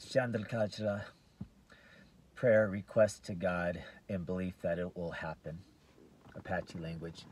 Chandrakachra prayer request to God and belief that it will happen. Apache language.